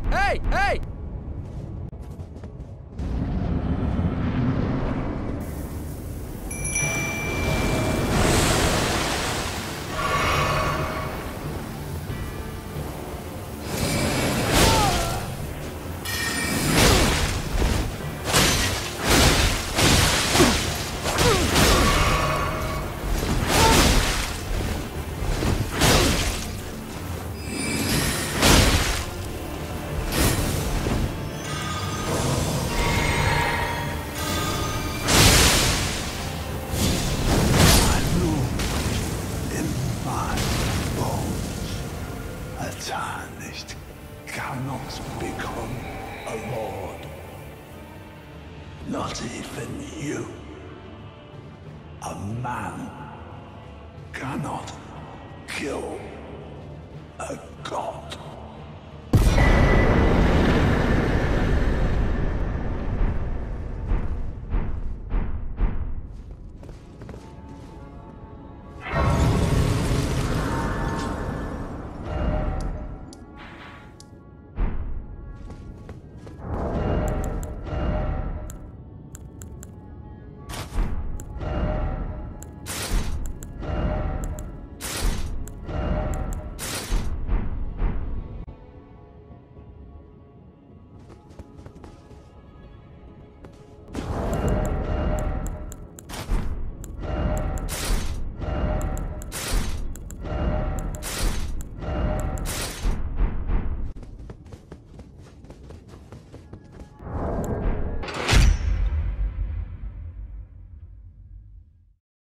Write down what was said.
hey, hey, hey! Move in my bones. A tarnished cannot become a lord. Not even you. A man cannot kill a god.